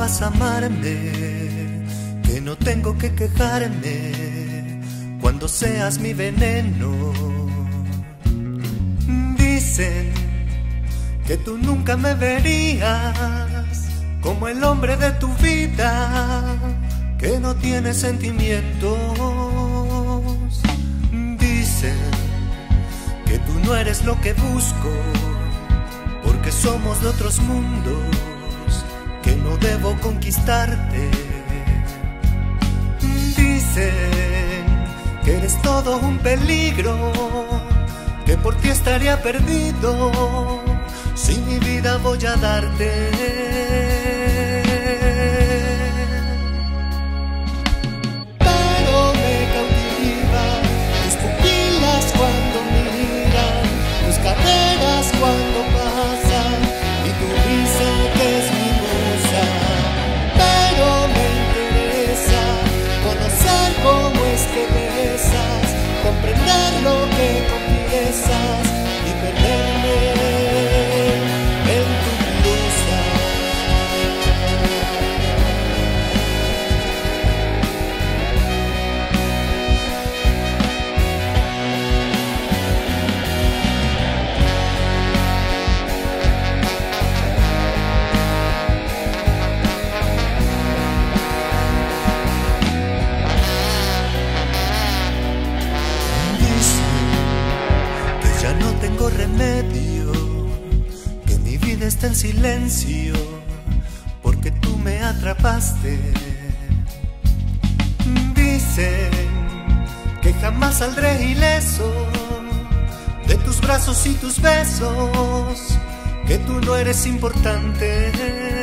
vas a amarme, que no tengo que quejarme cuando seas mi veneno. Dicen que tú nunca me verías como el hombre de tu vida, que no tiene sentimientos. Dicen que tú no eres lo que busco, porque somos de otros mundos, que no debo conquistarte. Dicen que eres todo un peligro, que por ti estaría perdido, si mi vida voy a darte. Comprender lo que confiesas tengo remedio, que mi vida está en silencio, porque tú me atrapaste. Dicen que jamás saldré ileso de tus brazos y tus besos, que tú no eres importante.